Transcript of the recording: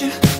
you.